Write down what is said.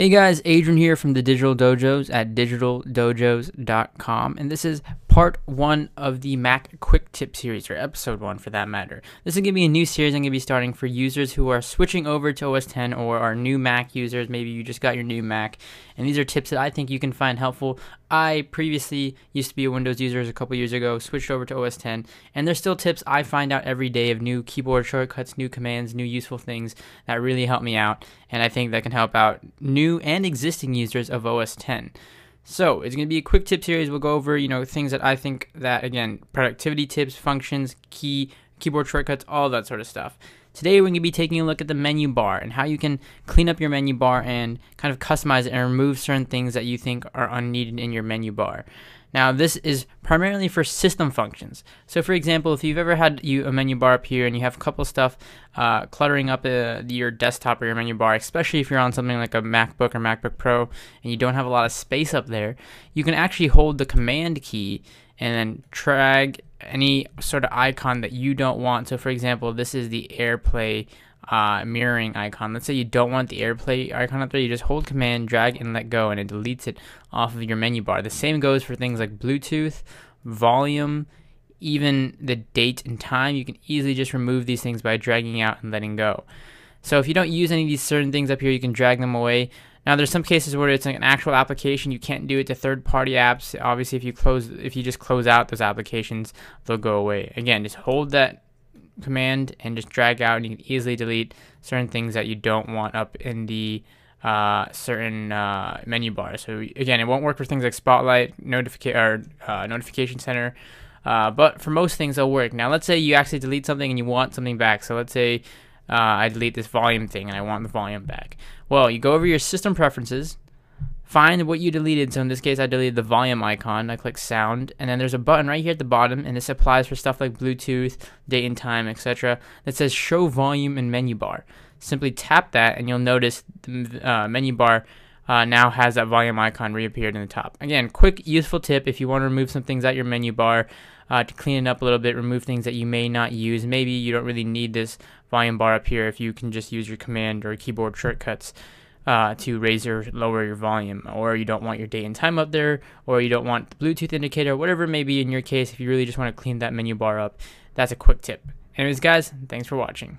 Hey guys, Adrian here from the Digital Dojos at digitaldojos.com, and this is part one of the Mac Quick Tip series, or episode one for that matter. This is going to be a new series I'm going to be starting for users who are switching over to OS 10 or are new Mac users. Maybe you just got your new Mac, and these are tips that I think you can find helpful. I previously used to be a Windows user a couple years ago, switched over to OS 10, and there's still tips I find out every day of new keyboard shortcuts, new commands, new useful things that really help me out, and I think that can help out new and existing users of OS 10. So it's going to be a quick tip series. We'll go over, you know, things that I think that again, productivity tips, functions, key keyboard shortcuts, all that sort of stuff. Today we're going to be taking a look at the menu bar and how you can clean up your menu bar and kind of customize it and remove certain things that you think are unneeded in your menu bar. Now, this is primarily for system functions. So, for example, if you've ever had you a menu bar up here and you have a couple stuff uh, cluttering up uh, your desktop or your menu bar, especially if you're on something like a MacBook or MacBook Pro and you don't have a lot of space up there, you can actually hold the Command key and then drag any sort of icon that you don't want. So, for example, this is the AirPlay uh, mirroring icon. Let's say you don't want the AirPlay icon up there, you just hold Command, drag, and let go, and it deletes it off of your menu bar. The same goes for things like Bluetooth, volume, even the date and time. You can easily just remove these things by dragging out and letting go. So if you don't use any of these certain things up here, you can drag them away. Now there's some cases where it's an actual application. You can't do it to third-party apps. Obviously, if you close, if you just close out those applications, they'll go away. Again, just hold that command and just drag out and you can easily delete certain things that you don't want up in the uh, certain uh, menu bar. So again, it won't work for things like Spotlight, notification or uh, Notification Center, uh, but for most things it'll work. Now let's say you actually delete something and you want something back. So let's say uh, I delete this volume thing and I want the volume back. Well, you go over your system preferences, find what you deleted. So in this case, I deleted the volume icon. I click sound, and then there's a button right here at the bottom, and this applies for stuff like Bluetooth, date and time, etc. That says show volume in menu bar. Simply tap that, and you'll notice the uh, menu bar uh, now has that volume icon reappeared in the top. Again, quick, useful tip if you want to remove some things at your menu bar uh, to clean it up a little bit, remove things that you may not use. Maybe you don't really need this volume bar up here if you can just use your command or keyboard shortcuts uh, to raise or lower your volume, or you don't want your date and time up there, or you don't want the Bluetooth indicator, whatever it may be in your case, if you really just want to clean that menu bar up, that's a quick tip. Anyways, guys, thanks for watching.